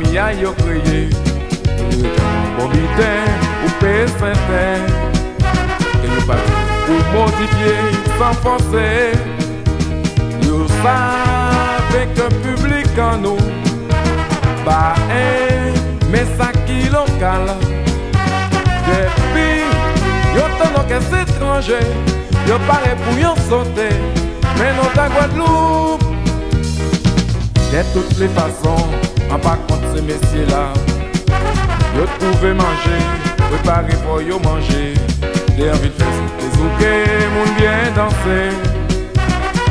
famille a yo crié Bon bitin ou paix saint Et nous pas pour modifier sans forcer. Yo savez que public en nous. Bah un message local. Depuis yo Yo ta Guadeloupe. De toutes les façons, en pas ces messieurs-là. Yo trouvé manger, préparé pour yo manger. Des envie de faire des zouké, moun bien danser.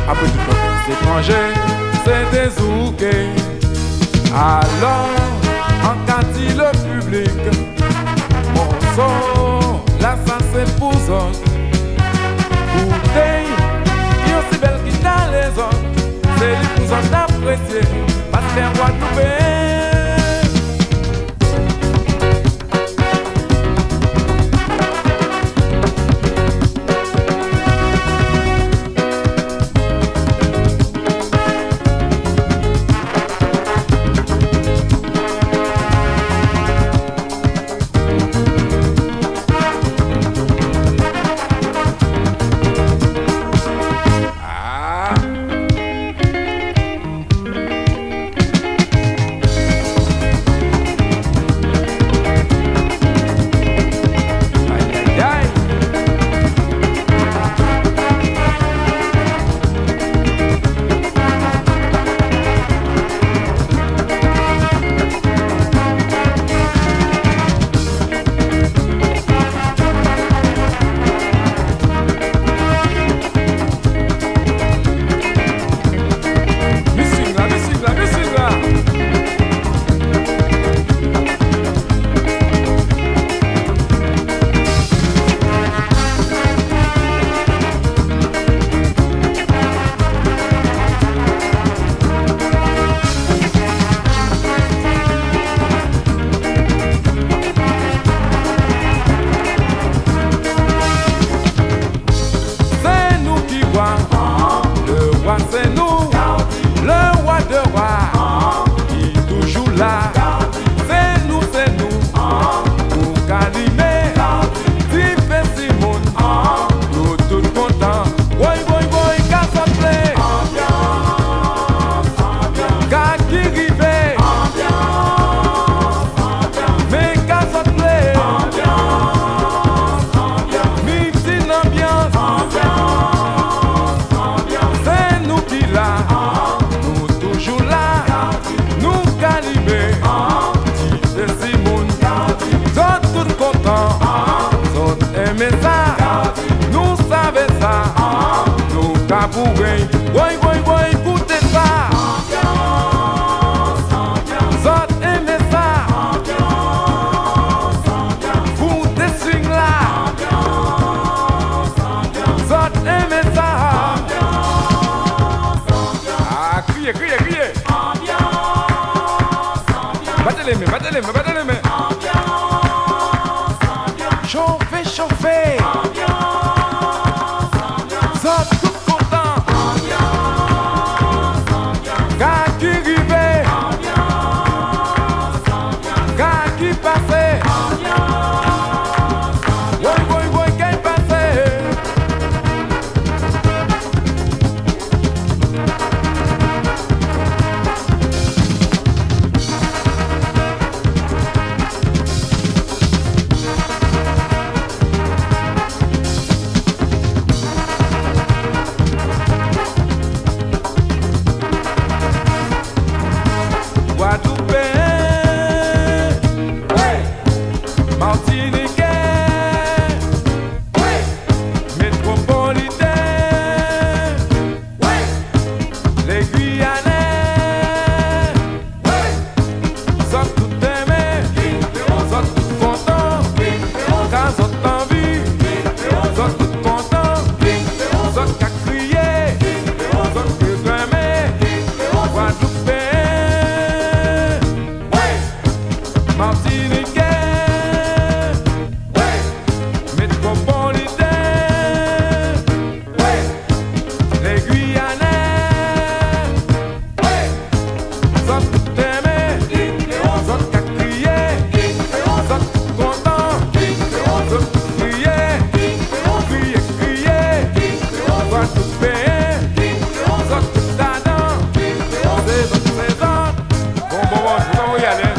Après tout le temps, étranger, c'est des zouké. Alors, en cas le public, mon son, là ça c'est pour ça. Écoutez, yo si belle qui t'a les autres. C'est lui pour s'en apprécier Parce qu'un roi tout Badaleme, badaleme, badaleme.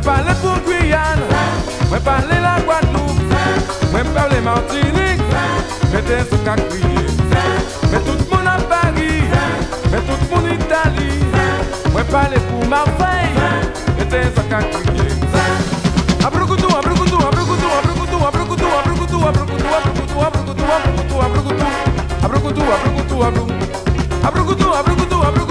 Mais parler pour Guyane, mais parler la Guadeloupe, mais parler Martinique, des autres à crier. Mais tout monde à Paris, mais tout en Italie, mais parler pour Marseille, des autres à crier. Abrukutu, abrukutu, abrukutu, abrukutu, abrukutu, abrukutu, abrukutu, abrukutu, abrukutu, abrukutu, abrukutu, abrukutu, abrukutu, abru. Abrukutu, abrukutu, abrukutu.